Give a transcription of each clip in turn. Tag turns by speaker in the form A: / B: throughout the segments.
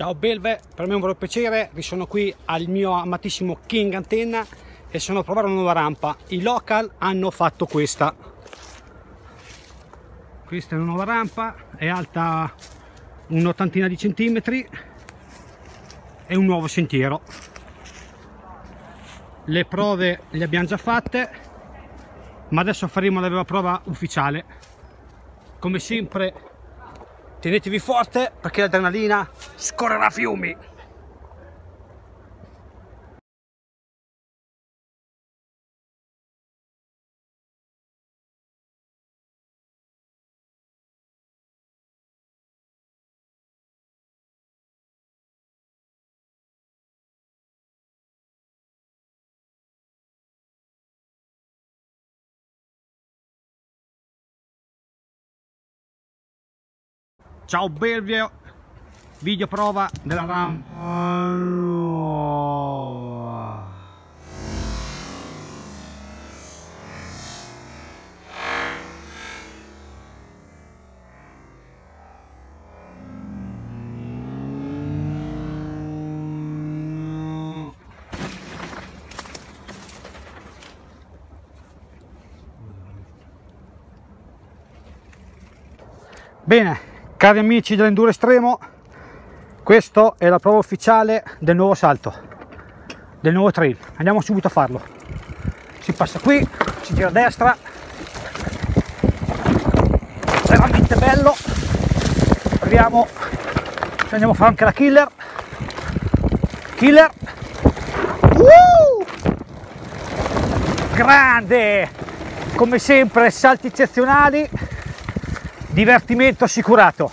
A: Ciao belve, per me è un vero piacere, sono qui al mio amatissimo King Antenna e sono a provare una nuova rampa. I local hanno fatto questa. Questa è una nuova rampa, è alta un'ottantina di centimetri, è un nuovo sentiero. Le prove le abbiamo già fatte, ma adesso faremo la prova ufficiale. Come sempre tenetevi forte perché l'adrenalina scorrerà a fiumi Ciao Belvio, video prova della RAM. Bene, Cari amici dell'Enduro Estremo, questa è la prova ufficiale del nuovo salto, del nuovo trail. Andiamo subito a farlo. Si passa qui, si gira a destra, veramente bello. Proviamo, andiamo a fare anche la killer. Killer. Uh! Grande! Come sempre, salti eccezionali divertimento assicurato.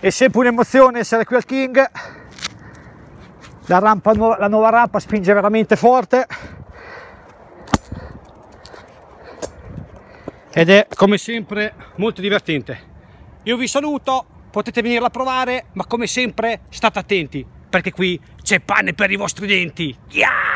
A: È sempre un'emozione essere qui al King la, rampa, la nuova rampa spinge veramente forte. Ed è come sempre molto divertente. Io vi saluto potete venire a provare ma come sempre state attenti perché qui c'è pane per i vostri denti. Yeah!